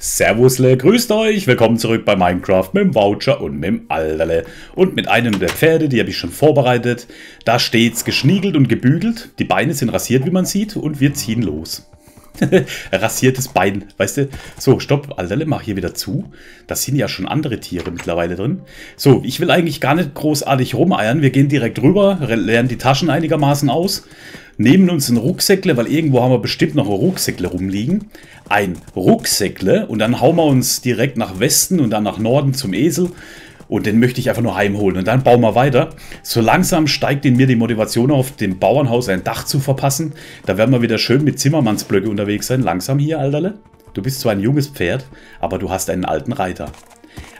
Servusle, grüßt euch, willkommen zurück bei Minecraft mit dem Voucher und mit dem Alterle. Und mit einem der Pferde, die habe ich schon vorbereitet. Da steht's geschniegelt und gebügelt, die Beine sind rasiert, wie man sieht, und wir ziehen los. Rasiertes Bein, weißt du? So, stopp, Alterle, mach hier wieder zu. Da sind ja schon andere Tiere mittlerweile drin. So, ich will eigentlich gar nicht großartig rumeiern. Wir gehen direkt rüber, lernen die Taschen einigermaßen aus nehmen uns ein Rucksäckle, weil irgendwo haben wir bestimmt noch ein Rucksäckle rumliegen. Ein Rucksäckle und dann hauen wir uns direkt nach Westen und dann nach Norden zum Esel. Und den möchte ich einfach nur heimholen. Und dann bauen wir weiter. So langsam steigt in mir die Motivation auf, dem Bauernhaus ein Dach zu verpassen. Da werden wir wieder schön mit Zimmermannsblöcke unterwegs sein. Langsam hier, Alterle. Du bist zwar ein junges Pferd, aber du hast einen alten Reiter.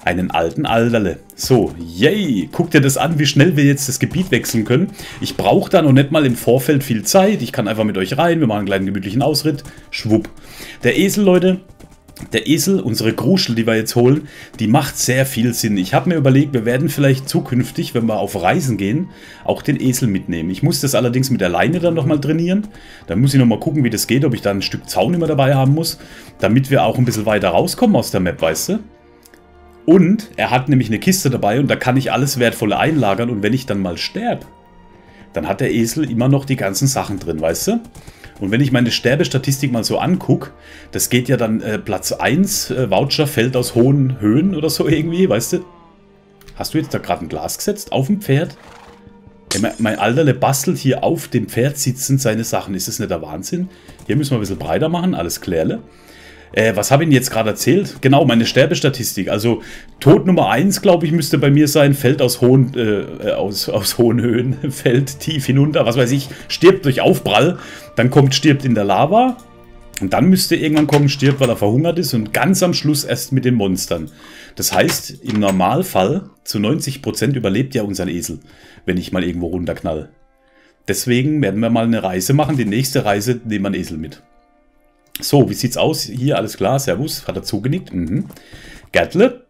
Einen alten Alterle. So, yay! Guck dir das an, wie schnell wir jetzt das Gebiet wechseln können. Ich brauche da noch nicht mal im Vorfeld viel Zeit. Ich kann einfach mit euch rein, wir machen einen kleinen gemütlichen Ausritt. Schwupp. Der Esel, Leute, der Esel, unsere Gruschel, die wir jetzt holen, die macht sehr viel Sinn. Ich habe mir überlegt, wir werden vielleicht zukünftig, wenn wir auf Reisen gehen, auch den Esel mitnehmen. Ich muss das allerdings mit der Leine dann nochmal trainieren. Da muss ich nochmal gucken, wie das geht, ob ich da ein Stück Zaun immer dabei haben muss, damit wir auch ein bisschen weiter rauskommen aus der Map, weißt du? Und er hat nämlich eine Kiste dabei und da kann ich alles Wertvolle einlagern und wenn ich dann mal sterbe, dann hat der Esel immer noch die ganzen Sachen drin, weißt du? Und wenn ich meine Sterbestatistik mal so angucke, das geht ja dann äh, Platz 1, äh, Voucher fällt aus hohen Höhen oder so irgendwie, weißt du? Hast du jetzt da gerade ein Glas gesetzt auf dem Pferd? Ey, mein, mein Alterle bastelt hier auf dem Pferd sitzend seine Sachen. Ist das nicht der Wahnsinn? Hier müssen wir ein bisschen breiter machen, alles klärle. Äh, was habe ich Ihnen jetzt gerade erzählt? Genau, meine Sterbestatistik. Also Tod Nummer 1, glaube ich, müsste bei mir sein, fällt aus hohen, äh, aus, aus hohen Höhen, fällt tief hinunter, was weiß ich, stirbt durch Aufprall, dann kommt, stirbt in der Lava. Und dann müsste irgendwann kommen, stirbt, weil er verhungert ist und ganz am Schluss erst mit den Monstern. Das heißt, im Normalfall zu 90% überlebt ja unser Esel, wenn ich mal irgendwo runterknall. Deswegen werden wir mal eine Reise machen. Die nächste Reise nehmen wir einen Esel mit. So, wie sieht's aus? Hier, alles klar, servus, hat er zugenickt. Mhm. Gertle,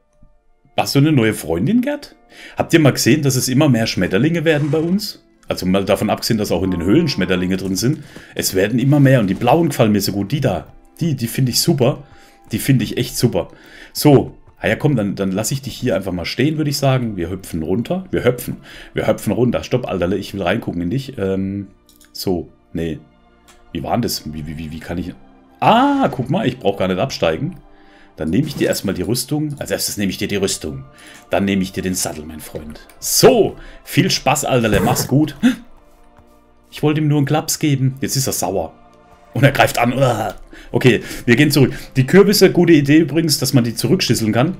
hast du eine neue Freundin, Gerd? Habt ihr mal gesehen, dass es immer mehr Schmetterlinge werden bei uns? Also mal davon abgesehen, dass auch in den Höhlen Schmetterlinge drin sind. Es werden immer mehr und die blauen gefallen mir so gut. Die da, die, die finde ich super. Die finde ich echt super. So, ah ja komm, dann, dann lasse ich dich hier einfach mal stehen, würde ich sagen. Wir hüpfen runter. Wir hüpfen. Wir hüpfen runter. Stopp, Alterle, ich will reingucken in dich. Ähm, so, nee. Wie war denn das? Wie, wie, wie, wie kann ich... Ah, guck mal, ich brauche gar nicht absteigen. Dann nehme ich dir erstmal die Rüstung. Als erstes nehme ich dir die Rüstung. Dann nehme ich dir den Sattel, mein Freund. So, viel Spaß, Alter. Mach's gut. Ich wollte ihm nur einen Klaps geben. Jetzt ist er sauer. Und er greift an. Okay, wir gehen zurück. Die Kürbisse, gute Idee übrigens, dass man die zurückschüsseln kann.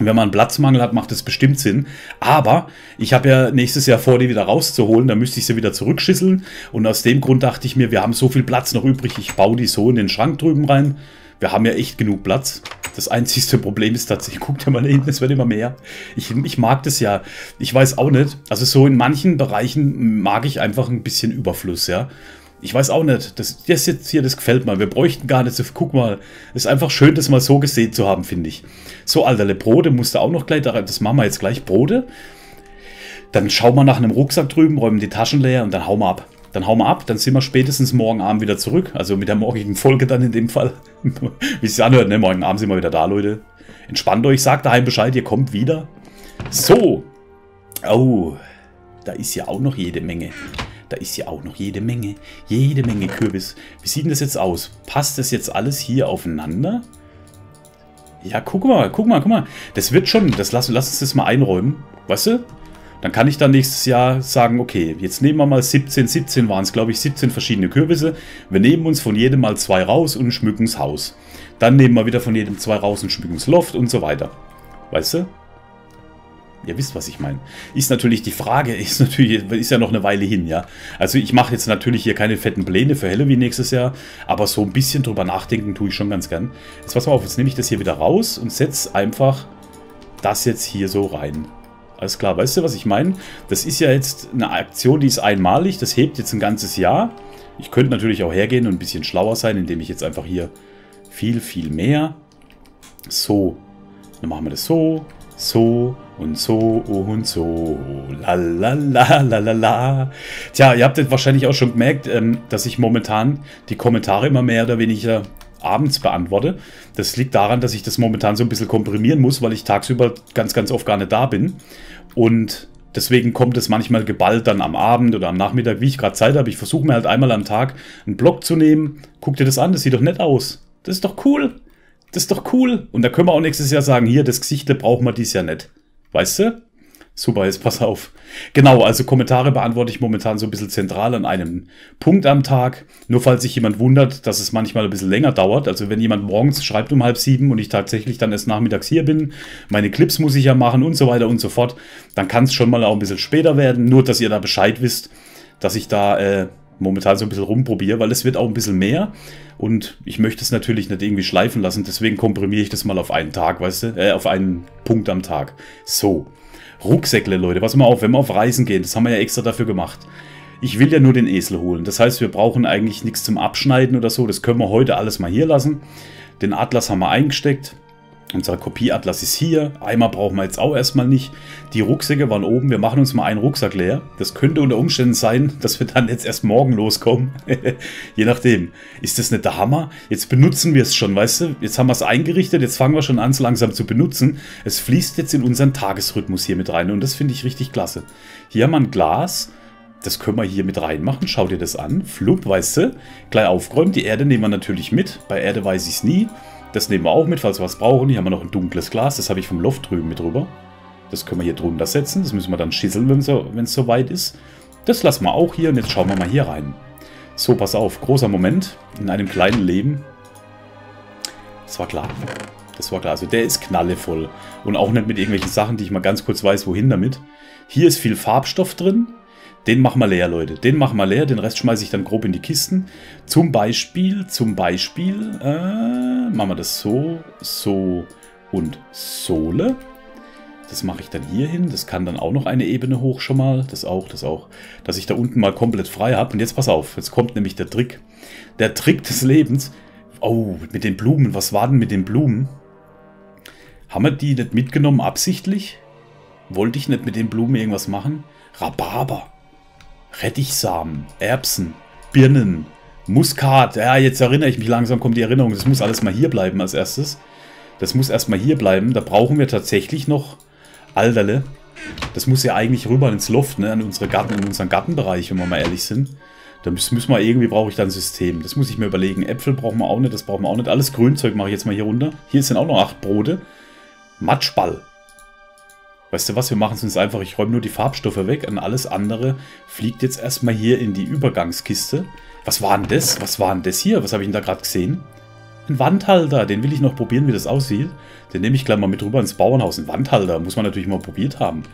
Wenn man Platzmangel hat, macht das bestimmt Sinn. Aber ich habe ja nächstes Jahr vor, die wieder rauszuholen. Da müsste ich sie wieder zurückschisseln. Und aus dem Grund dachte ich mir, wir haben so viel Platz noch übrig. Ich baue die so in den Schrank drüben rein. Wir haben ja echt genug Platz. Das einzigste Problem ist tatsächlich, guckt ja mal hinten, es wird immer mehr. Ich, ich mag das ja. Ich weiß auch nicht. Also so in manchen Bereichen mag ich einfach ein bisschen Überfluss, ja. Ich weiß auch nicht. Das, das jetzt hier, das gefällt mir. Wir bräuchten gar nicht so. Guck mal. Ist einfach schön, das mal so gesehen zu haben, finde ich. So, Alterle, Brote musste auch noch gleich. Das machen wir jetzt gleich. Brote. Dann schauen wir nach einem Rucksack drüben, räumen die Taschen leer und dann hauen wir ab. Dann hauen wir ab, dann sind wir spätestens morgen Abend wieder zurück. Also mit der morgigen Folge dann in dem Fall. Wie es sich anhört, ne? Morgen Abend sind wir wieder da, Leute. Entspannt euch, sagt daheim Bescheid, ihr kommt wieder. So. Oh, da ist ja auch noch jede Menge. Da ist ja auch noch jede Menge, jede Menge Kürbis. Wie sieht denn das jetzt aus? Passt das jetzt alles hier aufeinander? Ja, guck mal, guck mal, guck mal. Das wird schon, das lass, lass uns das mal einräumen. Weißt du? Dann kann ich dann nächstes Jahr sagen, okay, jetzt nehmen wir mal 17, 17 waren es, glaube ich, 17 verschiedene Kürbisse. Wir nehmen uns von jedem mal zwei raus und schmücken das Haus. Dann nehmen wir wieder von jedem zwei raus und schmücken das Loft und so weiter. Weißt du? Ihr wisst, was ich meine. Ist natürlich die Frage, ist natürlich, ist ja noch eine Weile hin, ja. Also ich mache jetzt natürlich hier keine fetten Pläne für Halloween nächstes Jahr, aber so ein bisschen drüber nachdenken tue ich schon ganz gern. Jetzt pass mal auf, jetzt nehme ich das hier wieder raus und setze einfach das jetzt hier so rein. Alles klar, weißt du, was ich meine? Das ist ja jetzt eine Aktion, die ist einmalig, das hebt jetzt ein ganzes Jahr. Ich könnte natürlich auch hergehen und ein bisschen schlauer sein, indem ich jetzt einfach hier viel, viel mehr. So, dann machen wir das so, so und so und so. La la la la la la. Tja, ihr habt jetzt wahrscheinlich auch schon gemerkt, ähm, dass ich momentan die Kommentare immer mehr oder weniger abends beantworte. Das liegt daran, dass ich das momentan so ein bisschen komprimieren muss, weil ich tagsüber ganz, ganz oft gar nicht da bin. Und deswegen kommt es manchmal geballt dann am Abend oder am Nachmittag, wie ich gerade Zeit habe. Ich versuche mir halt einmal am Tag einen Blog zu nehmen. Guck dir das an, das sieht doch nett aus. Das ist doch cool. Das ist doch cool. Und da können wir auch nächstes Jahr sagen, hier, das Gesicht brauchen wir dieses Jahr nicht. Weißt du? Super, jetzt pass auf. Genau, also Kommentare beantworte ich momentan so ein bisschen zentral an einem Punkt am Tag. Nur falls sich jemand wundert, dass es manchmal ein bisschen länger dauert. Also wenn jemand morgens schreibt um halb sieben und ich tatsächlich dann erst nachmittags hier bin, meine Clips muss ich ja machen und so weiter und so fort, dann kann es schon mal auch ein bisschen später werden. Nur, dass ihr da Bescheid wisst, dass ich da äh, momentan so ein bisschen rumprobiere, weil es wird auch ein bisschen mehr. Und ich möchte es natürlich nicht irgendwie schleifen lassen, deswegen komprimiere ich das mal auf einen Tag, weißt du, äh, auf einen Punkt am Tag. So. Rucksäckle, Leute. Pass mal auf, wenn wir auf Reisen gehen, das haben wir ja extra dafür gemacht. Ich will ja nur den Esel holen. Das heißt, wir brauchen eigentlich nichts zum Abschneiden oder so. Das können wir heute alles mal hier lassen. Den Atlas haben wir eingesteckt. Unser Kopieatlas ist hier. Eimer brauchen wir jetzt auch erstmal nicht. Die Rucksäcke waren oben. Wir machen uns mal einen Rucksack leer. Das könnte unter Umständen sein, dass wir dann jetzt erst morgen loskommen. Je nachdem. Ist das nicht der Hammer? Jetzt benutzen wir es schon, weißt du? Jetzt haben wir es eingerichtet. Jetzt fangen wir schon an, es langsam zu benutzen. Es fließt jetzt in unseren Tagesrhythmus hier mit rein. Und das finde ich richtig klasse. Hier haben wir ein Glas. Das können wir hier mit reinmachen. Schau dir das an. Flupp, weißt du? Gleich aufgeräumt. Die Erde nehmen wir natürlich mit. Bei Erde weiß ich es nie. Das nehmen wir auch mit, falls wir was brauchen. Hier haben wir noch ein dunkles Glas. Das habe ich vom Loft drüben mit drüber. Das können wir hier drunter setzen. Das müssen wir dann schieseln, wenn es so, soweit ist. Das lassen wir auch hier. Und jetzt schauen wir mal hier rein. So, pass auf. Großer Moment in einem kleinen Leben. Das war klar. Das war klar. Also der ist knallevoll. Und auch nicht mit irgendwelchen Sachen, die ich mal ganz kurz weiß, wohin damit. Hier ist viel Farbstoff drin. Den machen wir leer, Leute. Den machen wir leer. Den Rest schmeiße ich dann grob in die Kisten. Zum Beispiel, zum Beispiel, äh, machen wir das so, so und Sohle. Das mache ich dann hier hin. Das kann dann auch noch eine Ebene hoch schon mal. Das auch, das auch. Dass ich da unten mal komplett frei habe. Und jetzt pass auf. Jetzt kommt nämlich der Trick. Der Trick des Lebens. Oh, mit den Blumen. Was war denn mit den Blumen? Haben wir die nicht mitgenommen absichtlich? Wollte ich nicht mit den Blumen irgendwas machen? Rhabarber. Rettichsamen, Erbsen, Birnen, Muskat. Ja, jetzt erinnere ich mich langsam, kommt die Erinnerung. Das muss alles mal hier bleiben als erstes. Das muss erstmal hier bleiben. Da brauchen wir tatsächlich noch Alterle. Das muss ja eigentlich rüber ins Loft, ne, in, unsere Garten, in unseren Gartenbereich, wenn wir mal ehrlich sind. Da müssen wir irgendwie, brauche ich dann ein System. Das muss ich mir überlegen. Äpfel brauchen wir auch nicht, das brauchen wir auch nicht. Alles Grünzeug mache ich jetzt mal hier runter. Hier sind auch noch acht Brote. Matschball. Weißt du was, wir machen es uns einfach, ich räume nur die Farbstoffe weg und alles andere fliegt jetzt erstmal hier in die Übergangskiste. Was war denn das? Was war denn das hier? Was habe ich denn da gerade gesehen? Ein Wandhalter, den will ich noch probieren, wie das aussieht. Den nehme ich gleich mal mit rüber ins Bauernhaus. Ein Wandhalter, muss man natürlich mal probiert haben.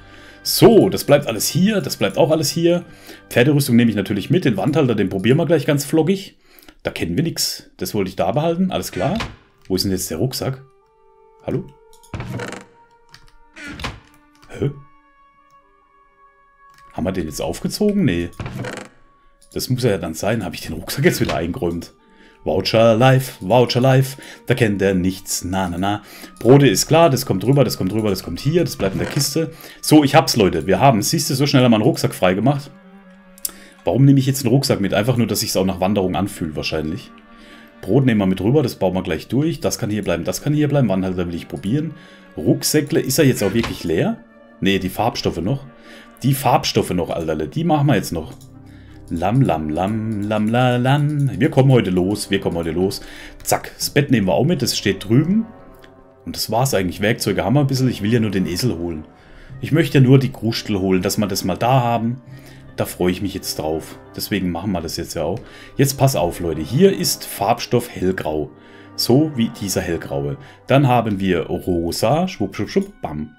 So, das bleibt alles hier, das bleibt auch alles hier. Pferderüstung nehme ich natürlich mit, den Wandhalter, den probieren wir gleich ganz flockig. Da kennen wir nichts. Das wollte ich da behalten, alles klar. Wo ist denn jetzt der Rucksack? Hallo? Haben wir den jetzt aufgezogen? Nee. Das muss ja dann sein. Habe ich den Rucksack jetzt wieder eingeräumt? Voucher Life, Voucher Life, da kennt er nichts, na na na. Brote ist klar, das kommt rüber, das kommt rüber, das kommt hier, das bleibt in der Kiste. So, ich hab's, Leute, wir haben Siehst du, so schnell haben wir einen Rucksack freigemacht. Warum nehme ich jetzt einen Rucksack mit? Einfach nur, dass ich es auch nach Wanderung anfühle, wahrscheinlich. Brot nehmen wir mit rüber, das bauen wir gleich durch. Das kann hier bleiben, das kann hier bleiben. Wandhalter will ich probieren. Rucksäckle, ist er jetzt auch wirklich leer? Ne, die Farbstoffe noch. Die Farbstoffe noch, Alterle. Die machen wir jetzt noch. Lam, lam, lam, lam, la, lam. Wir kommen heute los. Wir kommen heute los. Zack. Das Bett nehmen wir auch mit. Das steht drüben. Und das war's eigentlich. Werkzeuge haben wir ein bisschen. Ich will ja nur den Esel holen. Ich möchte ja nur die Krustel holen, dass wir das mal da haben. Da freue ich mich jetzt drauf. Deswegen machen wir das jetzt ja auch. Jetzt pass auf, Leute. Hier ist Farbstoff hellgrau. So wie dieser hellgraue. Dann haben wir rosa. Schwupp, schwupp, schwupp. Bam.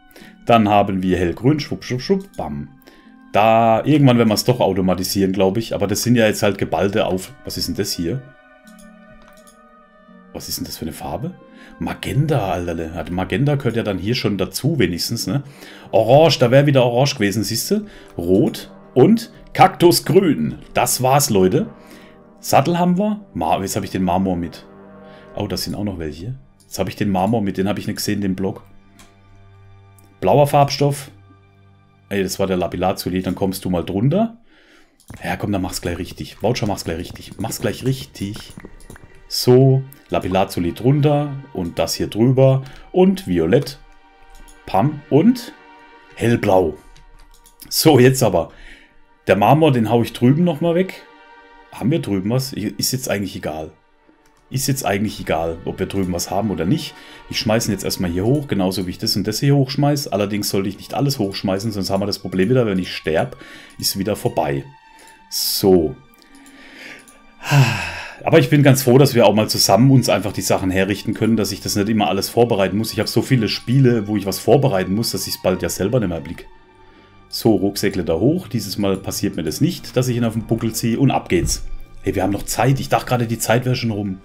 Dann haben wir hellgrün, schwupp, schwupp, schwupp, bam. Da, irgendwann werden wir es doch automatisieren, glaube ich. Aber das sind ja jetzt halt geballte auf... Was ist denn das hier? Was ist denn das für eine Farbe? Magenta, Alter. Magenta gehört ja dann hier schon dazu, wenigstens, ne? Orange, da wäre wieder Orange gewesen, siehst du? Rot und Kaktusgrün. Das war's, Leute. Sattel haben wir. Mar Jetzt habe ich den Marmor mit. Oh, da sind auch noch welche. Jetzt habe ich den Marmor mit, den habe ich nicht gesehen, den Block. Blauer Farbstoff. Ey, das war der Lapillazuli. Dann kommst du mal drunter. Ja, komm, dann mach's gleich richtig. Voucher, mach's gleich richtig. Mach's gleich richtig. So, Lapilazuli drunter und das hier drüber und violett, pam und hellblau. So, jetzt aber. Der Marmor, den haue ich drüben nochmal weg. Haben wir drüben was? Ist jetzt eigentlich egal. Ist jetzt eigentlich egal, ob wir drüben was haben oder nicht. Ich schmeiße ihn jetzt erstmal hier hoch, genauso wie ich das und das hier hochschmeiße. Allerdings sollte ich nicht alles hochschmeißen, sonst haben wir das Problem wieder, wenn ich sterbe, ist wieder vorbei. So. Aber ich bin ganz froh, dass wir auch mal zusammen uns einfach die Sachen herrichten können, dass ich das nicht immer alles vorbereiten muss. Ich habe so viele Spiele, wo ich was vorbereiten muss, dass ich es bald ja selber nicht mehr blick. So, Rucksäckle da hoch. Dieses Mal passiert mir das nicht, dass ich ihn auf den Buckel ziehe. Und ab geht's. Hey, wir haben noch Zeit. Ich dachte gerade, die Zeit wäre schon rum.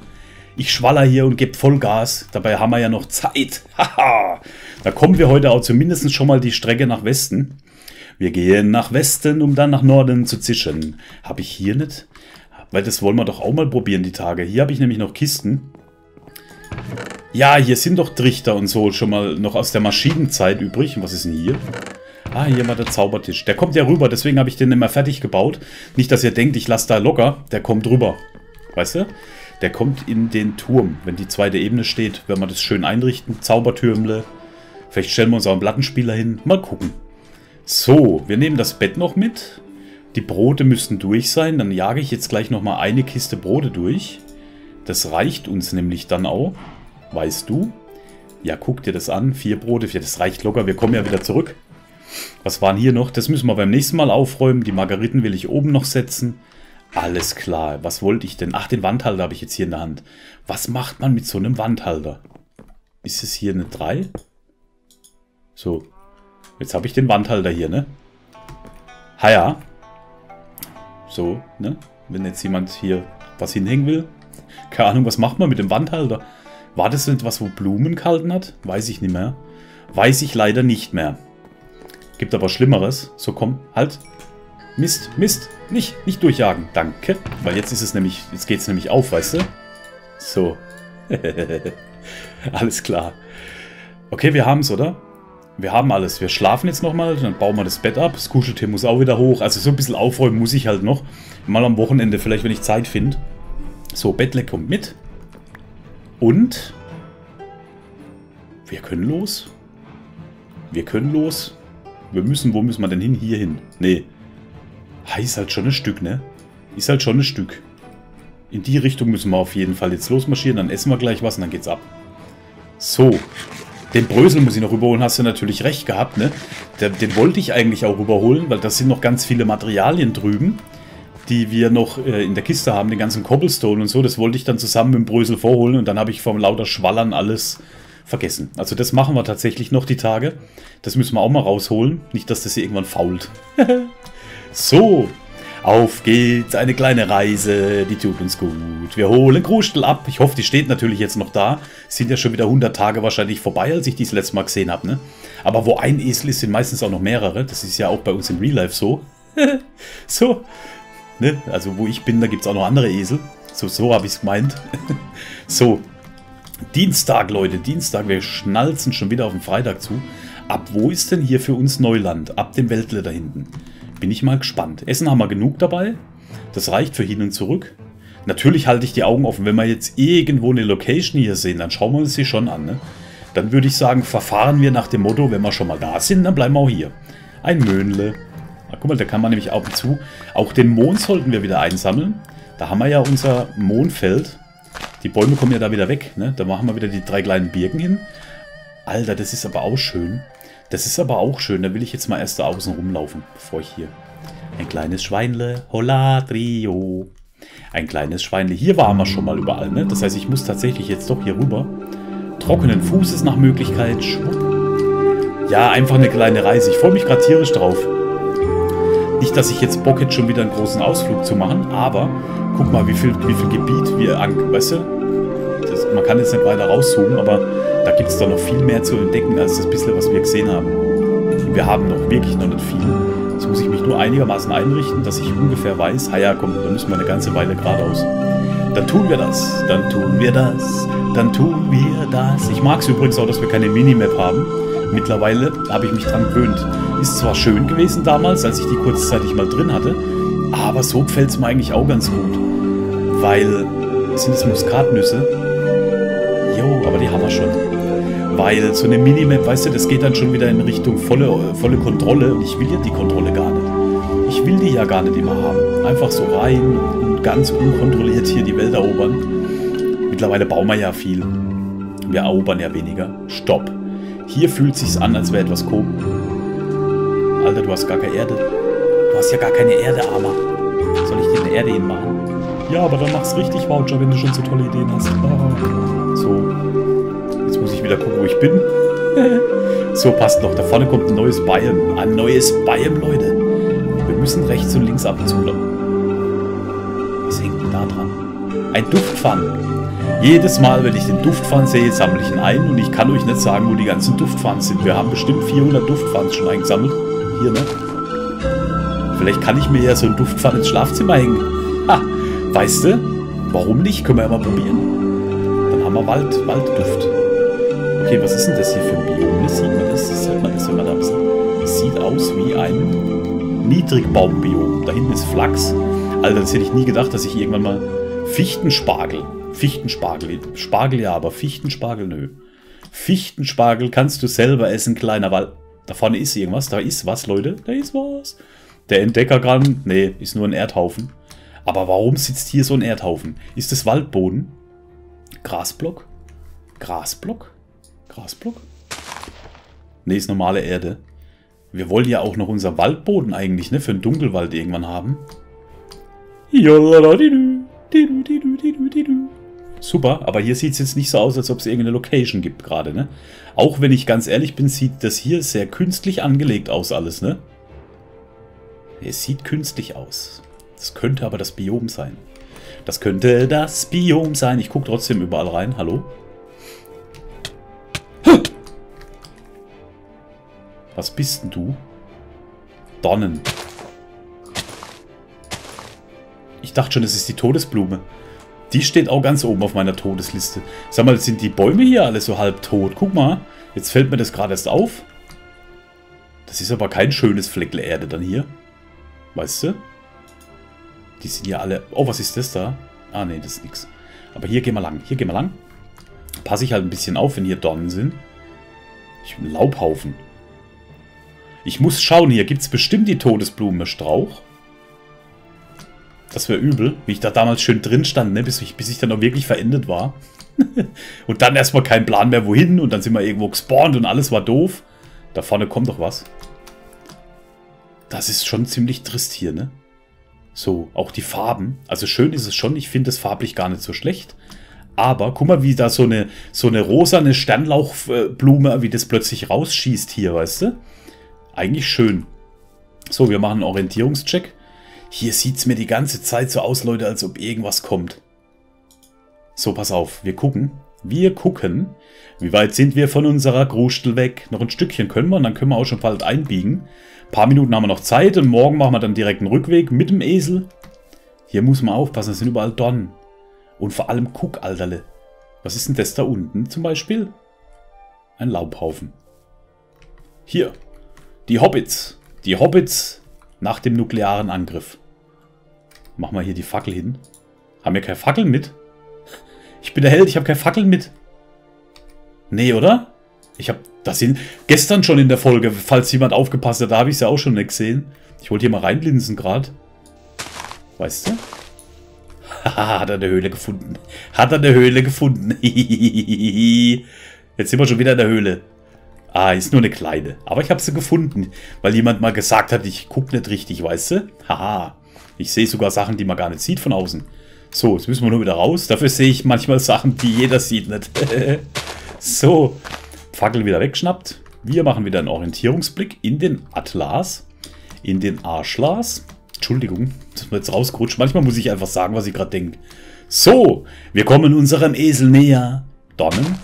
Ich schwaller hier und gebe Vollgas. Dabei haben wir ja noch Zeit. Haha. da kommen wir heute auch zumindest schon mal die Strecke nach Westen. Wir gehen nach Westen, um dann nach Norden zu zischen. Habe ich hier nicht? Weil das wollen wir doch auch mal probieren, die Tage. Hier habe ich nämlich noch Kisten. Ja, hier sind doch Trichter und so schon mal noch aus der Maschinenzeit übrig. Und was ist denn hier? Ah, hier war der Zaubertisch. Der kommt ja rüber, deswegen habe ich den immer fertig gebaut. Nicht, dass ihr denkt, ich lasse da locker. Der kommt rüber. Weißt du? Der kommt in den Turm, wenn die zweite Ebene steht. Wenn wir das schön einrichten, Zaubertürmle. Vielleicht stellen wir uns auch einen Plattenspieler hin. Mal gucken. So, wir nehmen das Bett noch mit. Die Brote müssten durch sein. Dann jage ich jetzt gleich nochmal eine Kiste Brote durch. Das reicht uns nämlich dann auch. Weißt du? Ja, guck dir das an. Vier Brote, vier, das reicht locker. Wir kommen ja wieder zurück. Was waren hier noch? Das müssen wir beim nächsten Mal aufräumen. Die Margariten will ich oben noch setzen. Alles klar. Was wollte ich denn? Ach, den Wandhalter habe ich jetzt hier in der Hand. Was macht man mit so einem Wandhalter? Ist es hier eine 3? So. Jetzt habe ich den Wandhalter hier, ne? Ha ja. So, ne? Wenn jetzt jemand hier was hinhängen will. Keine Ahnung, was macht man mit dem Wandhalter? War das etwas, wo Blumen gehalten hat? Weiß ich nicht mehr. Weiß ich leider nicht mehr. Gibt aber Schlimmeres. So, komm, halt. Mist, Mist. Nicht, nicht durchjagen. Danke. Weil jetzt ist es nämlich, jetzt geht es nämlich auf, weißt du? So. alles klar. Okay, wir haben es, oder? Wir haben alles. Wir schlafen jetzt nochmal, dann bauen wir das Bett ab. Das Kuscheltier muss auch wieder hoch. Also so ein bisschen aufräumen muss ich halt noch. Mal am Wochenende, vielleicht wenn ich Zeit finde. So, Bettle kommt mit. Und wir können los. Wir können los. Wir müssen, wo müssen wir denn hin? Hier hin. Nee, Ist halt schon ein Stück, ne? Ist halt schon ein Stück. In die Richtung müssen wir auf jeden Fall jetzt losmarschieren. Dann essen wir gleich was und dann geht's ab. So. Den Brösel muss ich noch rüberholen, hast du natürlich recht gehabt, ne? Den, den wollte ich eigentlich auch rüberholen, weil da sind noch ganz viele Materialien drüben, die wir noch äh, in der Kiste haben, den ganzen Cobblestone und so. Das wollte ich dann zusammen mit dem Brösel vorholen und dann habe ich vom lauter Schwallern alles vergessen. Also das machen wir tatsächlich noch die Tage. Das müssen wir auch mal rausholen. Nicht, dass das hier irgendwann fault. So, auf geht's, eine kleine Reise, die tut uns gut. Wir holen Krustel ab. Ich hoffe, die steht natürlich jetzt noch da. Sind ja schon wieder 100 Tage wahrscheinlich vorbei, als ich dies letzte Mal gesehen habe. Ne? Aber wo ein Esel ist, sind meistens auch noch mehrere. Das ist ja auch bei uns im Real Life so. so, ne? also wo ich bin, da gibt es auch noch andere Esel. So, so habe ich es gemeint. so, Dienstag, Leute, Dienstag. Wir schnalzen schon wieder auf den Freitag zu. Ab wo ist denn hier für uns Neuland? Ab dem Weltle da hinten. Bin ich mal gespannt. Essen haben wir genug dabei. Das reicht für hin und zurück. Natürlich halte ich die Augen offen. Wenn wir jetzt irgendwo eine Location hier sehen, dann schauen wir uns die schon an. Ne? Dann würde ich sagen, verfahren wir nach dem Motto, wenn wir schon mal da sind, dann bleiben wir auch hier. Ein Möhnle. Ah, guck mal, da kann man nämlich auch zu. Auch den Mond sollten wir wieder einsammeln. Da haben wir ja unser Mondfeld. Die Bäume kommen ja da wieder weg. Ne? Da machen wir wieder die drei kleinen Birken hin. Alter, das ist aber auch schön. Das ist aber auch schön. Da will ich jetzt mal erst da außen rumlaufen, bevor ich hier... Ein kleines Schweinle, hola trio. Ein kleines Schweinle. Hier waren wir schon mal überall, ne? Das heißt, ich muss tatsächlich jetzt doch hier rüber. Trockenen Fußes nach Möglichkeit. Schwupp. Ja, einfach eine kleine Reise. Ich freue mich gerade tierisch drauf. Nicht, dass ich jetzt Bock hätte, schon wieder einen großen Ausflug zu machen, aber guck mal, wie viel, wie viel Gebiet wir an... Weißt du? Man kann jetzt nicht weiter rauszoomen, aber da gibt es doch noch viel mehr zu entdecken, als das bisschen, was wir gesehen haben. Wir haben noch wirklich noch nicht viel. Jetzt muss ich mich nur einigermaßen einrichten, dass ich ungefähr weiß, ah ja, komm, da müssen wir eine ganze Weile geradeaus. Dann tun wir das, dann tun wir das, dann tun wir das. Ich mag es übrigens auch, dass wir keine Minimap haben. Mittlerweile habe ich mich dran gewöhnt. Ist zwar schön gewesen damals, als ich die kurzzeitig mal drin hatte, aber so gefällt es mir eigentlich auch ganz gut. Weil Sind das Muskatnüsse? Aber die haben wir schon. Weil so eine Minimap, weißt du, das geht dann schon wieder in Richtung volle, volle Kontrolle. Und ich will ja die Kontrolle gar nicht. Ich will die ja gar nicht immer haben. Einfach so rein und ganz unkontrolliert hier die Welt erobern. Mittlerweile bauen wir ja viel. Wir erobern ja weniger. Stopp. Hier fühlt sich's an, als wäre etwas komisch. Alter, du hast gar keine Erde. Du hast ja gar keine Erde, Armer. Soll ich dir eine Erde hinmachen? Ja, aber dann mach's richtig, Voucher, wenn du schon so tolle Ideen hast. Ah. So. Jetzt muss ich wieder gucken, wo ich bin. so, passt noch. Da vorne kommt ein neues Biome. Ein neues Biome, Leute. Wir müssen rechts und links ab und zu Was hängt denn da dran? Ein Duftpfann. Jedes Mal, wenn ich den Duftpfann sehe, sammle ich ihn ein und ich kann euch nicht sagen, wo die ganzen Duftpfannen sind. Wir haben bestimmt 400 Duftpfannen schon eingesammelt. Hier, ne? Vielleicht kann ich mir ja so einen Duftpfann ins Schlafzimmer hängen. Ha, weißt du? Warum nicht? Können wir ja mal probieren. Dann haben wir Wald, Waldduft. Okay, was ist denn das hier für ein Biom? Sieht man das? Sieht man das, wenn man da ein. Es sieht aus wie ein Niedrigbaumbiom. Da hinten ist Flachs. Alter, das hätte ich nie gedacht, dass ich irgendwann mal Fichtenspargel Fichtenspargel. Spargel ja, aber Fichtenspargel nö. Fichtenspargel kannst du selber essen, kleiner Wald. Da vorne ist irgendwas. Da ist was, Leute. Da ist was. Der Entdecker kann... Nee, ist nur ein Erdhaufen. Aber warum sitzt hier so ein Erdhaufen? Ist das Waldboden? Grasblock? Grasblock? Grasblock? Nee, ist normale Erde. Wir wollen ja auch noch unser Waldboden eigentlich, ne? Für einen Dunkelwald irgendwann haben. Super, aber hier sieht es jetzt nicht so aus, als ob es irgendeine Location gibt gerade, ne? Auch wenn ich ganz ehrlich bin, sieht das hier sehr künstlich angelegt aus alles, ne? Es sieht künstlich aus. Das könnte aber das Biom sein. Das könnte das Biom sein. Ich gucke trotzdem überall rein. Hallo? Was bist denn du? Donnen. Ich dachte schon, es ist die Todesblume. Die steht auch ganz oben auf meiner Todesliste. Sag mal, sind die Bäume hier alle so halb tot? Guck mal, jetzt fällt mir das gerade erst auf. Das ist aber kein schönes Fleckle Erde dann hier. Weißt du? Die sind ja alle... Oh, was ist das da? Ah, nee, das ist nichts. Aber hier gehen wir lang. Hier gehen wir lang. Passe ich halt ein bisschen auf, wenn hier Dornen sind. Ich bin Laubhaufen. Ich muss schauen, hier gibt es bestimmt die Todesblume Strauch. Das wäre übel, wie ich da damals schön drin stand, ne, bis, ich, bis ich dann auch wirklich verendet war. und dann erstmal kein Plan mehr wohin und dann sind wir irgendwo gespawnt und alles war doof. Da vorne kommt doch was. Das ist schon ziemlich trist hier, ne? So, auch die Farben. Also schön ist es schon, ich finde es farblich gar nicht so schlecht. Aber guck mal, wie da so eine, so eine rosane Sternlauchblume, wie das plötzlich rausschießt hier, weißt du? Eigentlich schön. So, wir machen einen Orientierungscheck. Hier sieht es mir die ganze Zeit so aus, Leute, als ob irgendwas kommt. So, pass auf. Wir gucken. Wir gucken. Wie weit sind wir von unserer Grustel weg? Noch ein Stückchen können wir und dann können wir auch schon bald einbiegen. Ein paar Minuten haben wir noch Zeit und morgen machen wir dann direkt einen Rückweg mit dem Esel. Hier muss man aufpassen, es sind überall Dornen. Und vor allem guck, Alterle. Was ist denn das da unten zum Beispiel? Ein Laubhaufen. Hier. Die Hobbits. Die Hobbits nach dem nuklearen Angriff. Machen wir hier die Fackel hin. Haben wir keine Fackeln mit? Ich bin der Held, ich habe keine Fackeln mit. Nee, oder? Ich habe das sind gestern schon in der Folge, falls jemand aufgepasst hat, da habe ich es ja auch schon nicht gesehen. Ich wollte hier mal reinlinsen gerade. Weißt du? Haha, hat er eine Höhle gefunden. Hat er eine Höhle gefunden. Jetzt sind wir schon wieder in der Höhle. Ah, ist nur eine kleine. Aber ich habe sie gefunden, weil jemand mal gesagt hat, ich gucke nicht richtig, weißt du? Haha. Ich sehe sogar Sachen, die man gar nicht sieht von außen. So, jetzt müssen wir nur wieder raus. Dafür sehe ich manchmal Sachen, die jeder sieht nicht. so, Fackel wieder weggeschnappt. Wir machen wieder einen Orientierungsblick in den Atlas, in den Arschlas. Entschuldigung, dass wir jetzt rausgerutscht. Manchmal muss ich einfach sagen, was ich gerade denke. So, wir kommen unserem Esel näher. Donnen,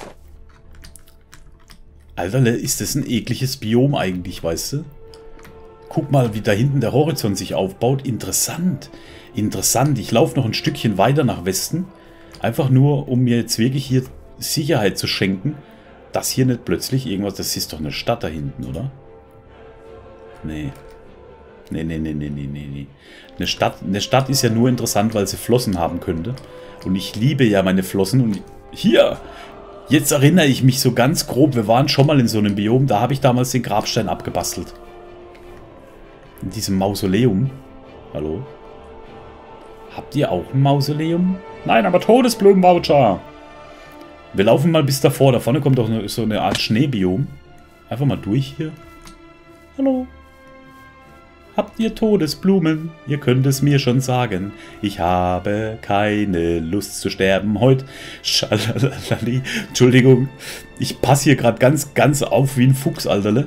Alter, ist das ein ekliges Biom eigentlich, weißt du? Guck mal, wie da hinten der Horizont sich aufbaut. Interessant. Interessant. Ich laufe noch ein Stückchen weiter nach Westen. Einfach nur, um mir jetzt wirklich hier Sicherheit zu schenken, dass hier nicht plötzlich irgendwas... Das ist doch eine Stadt da hinten, oder? Nee. Nee, nee, nee, nee, nee, nee, nee. Eine Stadt, eine Stadt ist ja nur interessant, weil sie Flossen haben könnte. Und ich liebe ja meine Flossen. Und hier, jetzt erinnere ich mich so ganz grob, wir waren schon mal in so einem Biom, da habe ich damals den Grabstein abgebastelt. In diesem Mausoleum. Hallo? Habt ihr auch ein Mausoleum? Nein, aber Todesblumen-Voucher. Wir laufen mal bis davor. Da vorne kommt doch so eine Art Schneebiom. Einfach mal durch hier. Hallo. Habt ihr Todesblumen? Ihr könnt es mir schon sagen. Ich habe keine Lust zu sterben heute. Schalalali. Entschuldigung. Ich passe hier gerade ganz, ganz auf wie ein Fuchs, Alterle.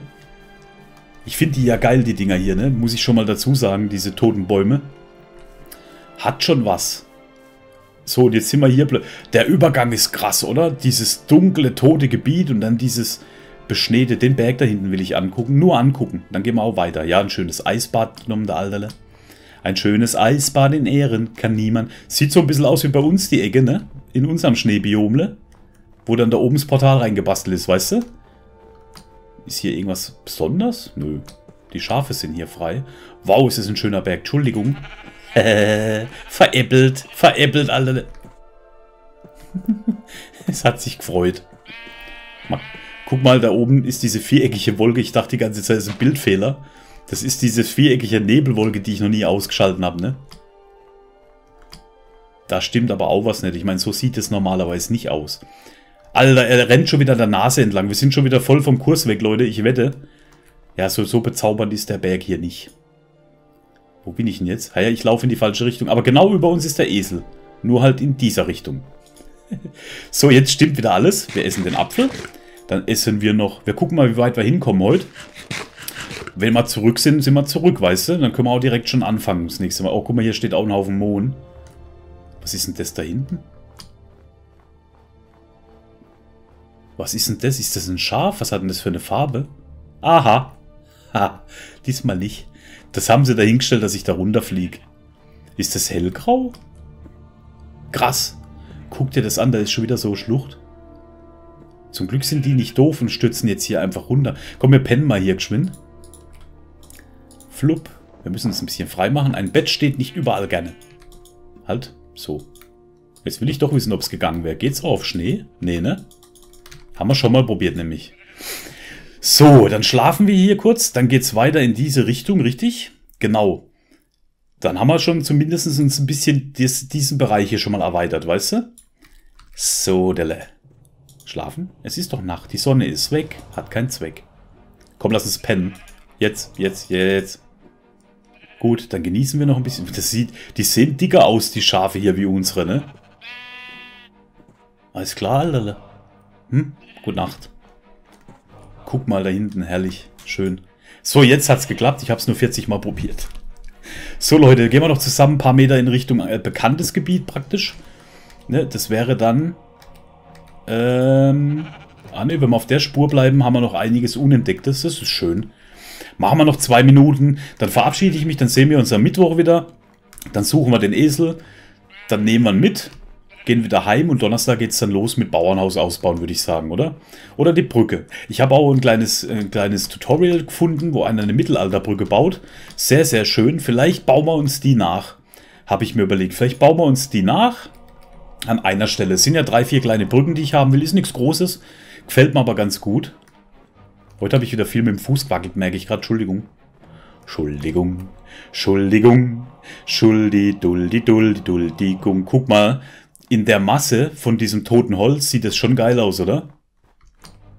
Ich finde die ja geil, die Dinger hier, ne? Muss ich schon mal dazu sagen, diese toten Bäume. Hat schon was. So, und jetzt sind wir hier. Der Übergang ist krass, oder? Dieses dunkle, tote Gebiet und dann dieses beschneite. Den Berg da hinten will ich angucken. Nur angucken. Dann gehen wir auch weiter. Ja, ein schönes Eisbad genommen, der Alterle. Ein schönes Eisbad in Ehren. Kann niemand. Sieht so ein bisschen aus wie bei uns die Ecke, ne? In unserem Schneebiomle. Wo dann da oben das Portal reingebastelt ist, weißt du? Ist hier irgendwas besonders? Nö. Die Schafe sind hier frei. Wow, ist das ein schöner Berg. Entschuldigung. Äh, veräppelt. Veräppelt, alle. es hat sich gefreut. Guck mal, da oben ist diese viereckige Wolke. Ich dachte die ganze Zeit, das ist ein Bildfehler. Das ist diese viereckige Nebelwolke, die ich noch nie ausgeschalten habe, ne? Da stimmt aber auch was nicht. Ich meine, so sieht es normalerweise nicht aus. Alter, er rennt schon wieder der Nase entlang. Wir sind schon wieder voll vom Kurs weg, Leute. Ich wette. Ja, so, so bezaubernd ist der Berg hier nicht. Wo bin ich denn jetzt? Ja, ich laufe in die falsche Richtung. Aber genau über uns ist der Esel. Nur halt in dieser Richtung. so, jetzt stimmt wieder alles. Wir essen den Apfel. Dann essen wir noch... Wir gucken mal, wie weit wir hinkommen heute. Wenn wir zurück sind, sind wir zurück, weißt du? Dann können wir auch direkt schon anfangen das nächste Mal. Oh, guck mal, hier steht auch ein Haufen Mohn. Was ist denn das da hinten? Was ist denn das? Ist das ein Schaf? Was hat denn das für eine Farbe? Aha. Ha, diesmal nicht. Das haben sie dahingestellt, dass ich da runterfliege. Ist das hellgrau? Krass. Guck dir das an, da ist schon wieder so Schlucht. Zum Glück sind die nicht doof und stürzen jetzt hier einfach runter. Komm, wir pennen mal hier geschwind. Flupp. Wir müssen uns ein bisschen frei machen. Ein Bett steht nicht überall gerne. Halt. So. Jetzt will ich doch wissen, ob es gegangen wäre. Geht's auf Schnee? Nee, ne? Haben wir schon mal probiert, nämlich. So, dann schlafen wir hier kurz. Dann geht's weiter in diese Richtung, richtig? Genau. Dann haben wir schon zumindest uns ein bisschen dies, diesen Bereich hier schon mal erweitert, weißt du? So, Delle. Schlafen? Es ist doch Nacht. Die Sonne ist weg. Hat keinen Zweck. Komm, lass uns pennen. Jetzt, jetzt, jetzt. Gut, dann genießen wir noch ein bisschen. Das sieht, die sehen dicker aus, die Schafe hier, wie unsere, ne? Alles klar, Alter. Hm? Gute Nacht. Guck mal da hinten, herrlich. Schön. So, jetzt hat's geklappt. Ich habe es nur 40 Mal probiert. So, Leute, gehen wir noch zusammen ein paar Meter in Richtung äh, bekanntes Gebiet praktisch. Ne, das wäre dann ähm, ah ne, wenn wir auf der Spur bleiben, haben wir noch einiges Unentdecktes. Das ist schön. Machen wir noch zwei Minuten, dann verabschiede ich mich, dann sehen wir uns am Mittwoch wieder. Dann suchen wir den Esel, dann nehmen wir ihn mit, gehen wieder heim und Donnerstag geht es dann los mit Bauernhaus ausbauen, würde ich sagen, oder? Oder die Brücke. Ich habe auch ein kleines, ein kleines Tutorial gefunden, wo einer eine Mittelalterbrücke baut. Sehr, sehr schön. Vielleicht bauen wir uns die nach. Habe ich mir überlegt. Vielleicht bauen wir uns die nach an einer Stelle. Es sind ja drei, vier kleine Brücken, die ich haben will. Ist nichts Großes. Gefällt mir aber ganz gut. Heute habe ich wieder viel mit dem Fuß gewackelt, merke ich gerade. Entschuldigung. Entschuldigung. Entschuldigung. Schuldi, duldi, duldi, duldigung. Guck mal. In der Masse von diesem toten Holz sieht es schon geil aus, oder?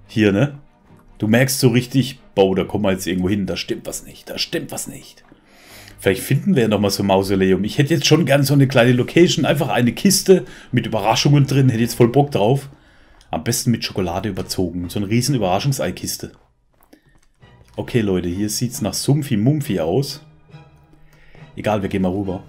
Hier, ne? Du merkst so richtig, boah, da kommen wir jetzt irgendwo hin. Da stimmt was nicht. Da stimmt was nicht. Vielleicht finden wir ja nochmal so ein Mausoleum. Ich hätte jetzt schon gern so eine kleine Location. Einfach eine Kiste mit Überraschungen drin. Hätte jetzt voll Bock drauf. Am besten mit Schokolade überzogen. So eine riesen Überraschungseikiste. Okay, Leute. Hier sieht es nach Sumpfi-Mumpfi aus. Egal, wir gehen mal rüber.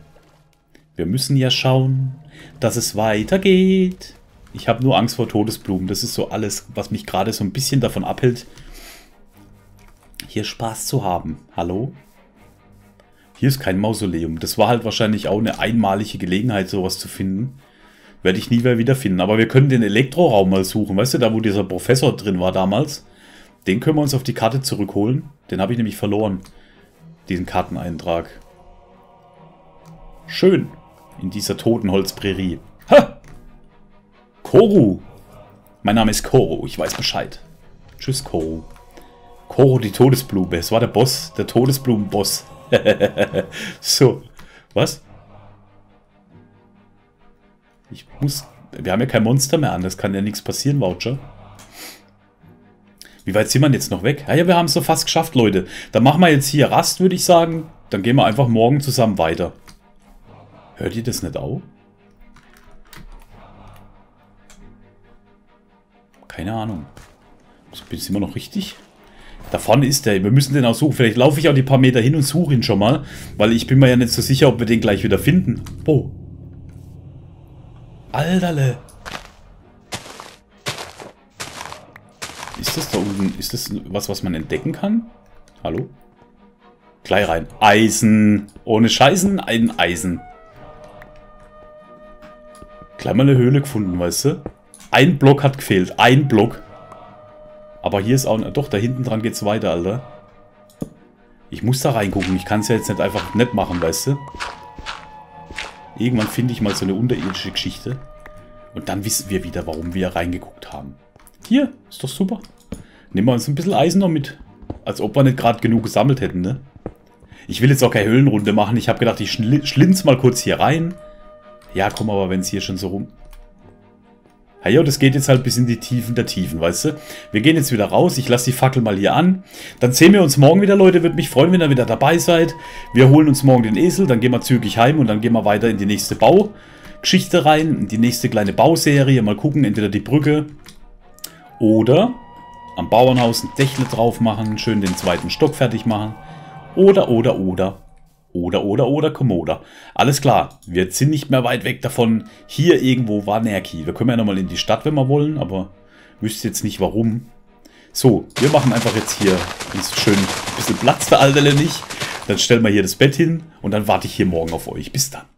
Wir müssen ja schauen, dass es weitergeht. Ich habe nur Angst vor Todesblumen. Das ist so alles, was mich gerade so ein bisschen davon abhält, hier Spaß zu haben. Hallo? Hier ist kein Mausoleum. Das war halt wahrscheinlich auch eine einmalige Gelegenheit, sowas zu finden. Werde ich nie mehr wiederfinden. Aber wir können den Elektroraum mal suchen. Weißt du, da wo dieser Professor drin war damals. Den können wir uns auf die Karte zurückholen. Den habe ich nämlich verloren. diesen Karteneintrag. Schön. In dieser Totenholzprärie. Ha! Koru. Mein Name ist Koru. Ich weiß Bescheid. Tschüss, Koru. Koru, die Todesblume. Es war der Boss. Der Todesblumenboss. so. Was? Ich muss... Wir haben ja kein Monster mehr an. Das kann ja nichts passieren, Voucher. Wie weit sind wir jetzt noch weg? Ja, ja, wir haben es so fast geschafft, Leute. Dann machen wir jetzt hier Rast, würde ich sagen. Dann gehen wir einfach morgen zusammen weiter. Hört ihr das nicht auch? Keine Ahnung. Sind wir noch richtig? Da vorne ist der. Wir müssen den auch suchen. Vielleicht laufe ich auch die paar Meter hin und suche ihn schon mal. Weil ich bin mir ja nicht so sicher, ob wir den gleich wieder finden. Oh. Alterle. Ist das da unten, ist das was, was man entdecken kann? Hallo? Gleich rein. Eisen. Ohne Scheißen, ein Eisen. Gleich mal eine Höhle gefunden, weißt du? Ein Block hat gefehlt. Ein Block. Aber hier ist auch... Doch, da hinten dran geht's weiter, Alter. Ich muss da reingucken. Ich kann es ja jetzt nicht einfach nett machen, weißt du? Irgendwann finde ich mal so eine unterirdische Geschichte. Und dann wissen wir wieder, warum wir reingeguckt haben. Hier, ist doch super. Nehmen wir uns ein bisschen Eisen noch mit. Als ob wir nicht gerade genug gesammelt hätten, ne? Ich will jetzt auch keine Höhlenrunde machen. Ich habe gedacht, ich schlinz mal kurz hier rein. Ja, komm, aber wenn es hier schon so rum... Ja, jo, das geht jetzt halt bis in die Tiefen der Tiefen, weißt du? Wir gehen jetzt wieder raus. Ich lasse die Fackel mal hier an. Dann sehen wir uns morgen wieder, Leute. Würde mich freuen, wenn ihr wieder dabei seid. Wir holen uns morgen den Esel. Dann gehen wir zügig heim und dann gehen wir weiter in die nächste Baugeschichte rein. In die nächste kleine Bauserie. Mal gucken, entweder die Brücke oder am Bauernhaus ein Dächle drauf machen, schön den zweiten Stock fertig machen. Oder, oder, oder. Oder, oder, oder, Komoda. Alles klar, wir sind nicht mehr weit weg davon. Hier irgendwo war Nerki. Wir können ja nochmal in die Stadt, wenn wir wollen, aber wüsste jetzt nicht warum. So, wir machen einfach jetzt hier uns schön ein bisschen Platz für Alterle nicht. Dann stellen wir hier das Bett hin und dann warte ich hier morgen auf euch. Bis dann.